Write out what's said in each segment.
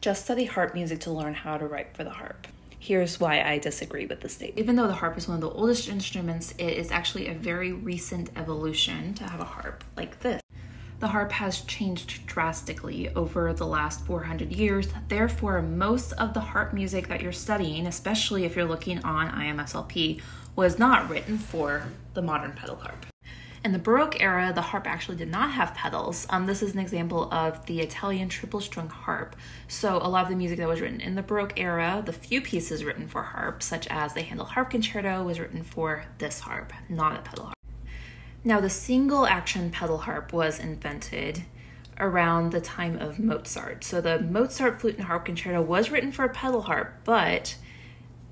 just study harp music to learn how to write for the harp. Here's why I disagree with the statement. Even though the harp is one of the oldest instruments, it is actually a very recent evolution to have a harp like this. The harp has changed drastically over the last 400 years. Therefore, most of the harp music that you're studying, especially if you're looking on IMSLP, was not written for the modern pedal harp. In the Baroque era, the harp actually did not have pedals. Um, this is an example of the Italian triple strung harp. So, a lot of the music that was written in the Baroque era, the few pieces written for harp, such as the Handel Harp Concerto, was written for this harp, not a pedal harp. Now, the single action pedal harp was invented around the time of Mozart. So, the Mozart Flute and Harp Concerto was written for a pedal harp, but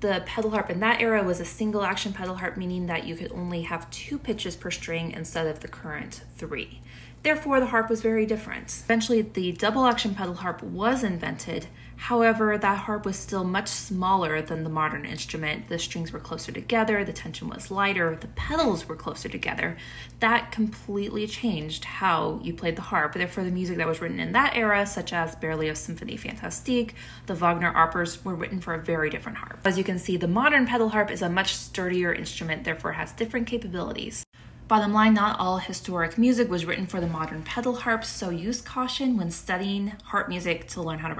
the pedal harp in that era was a single action pedal harp, meaning that you could only have two pitches per string instead of the current three. Therefore, the harp was very different. Eventually, the double action pedal harp was invented. However, that harp was still much smaller than the modern instrument. The strings were closer together, the tension was lighter, the pedals were closer together. That completely changed how you played the harp. Therefore, the music that was written in that era, such as Berlioz' Symphonie Fantastique, the Wagner operas, were written for a very different harp. As you can see, the modern pedal harp is a much sturdier instrument, therefore has different capabilities. Bottom line, not all historic music was written for the modern pedal harp, so use caution when studying harp music to learn how to.